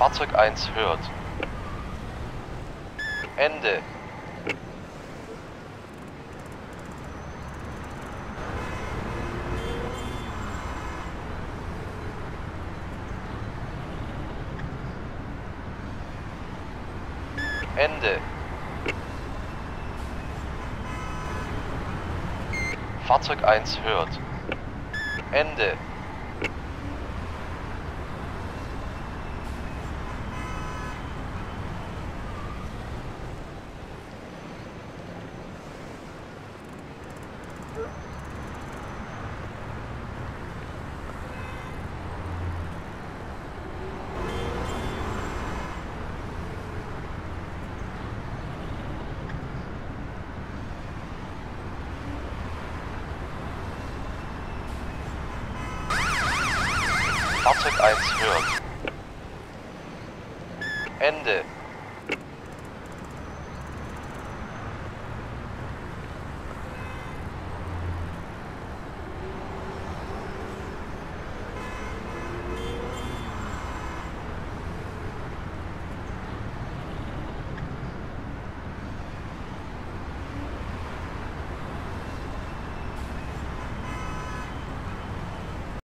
Fahrzeug 1 hört. Ende. Ende. Fahrzeug 1 hört. Ende. Fahrzeug 1 hört. Ende.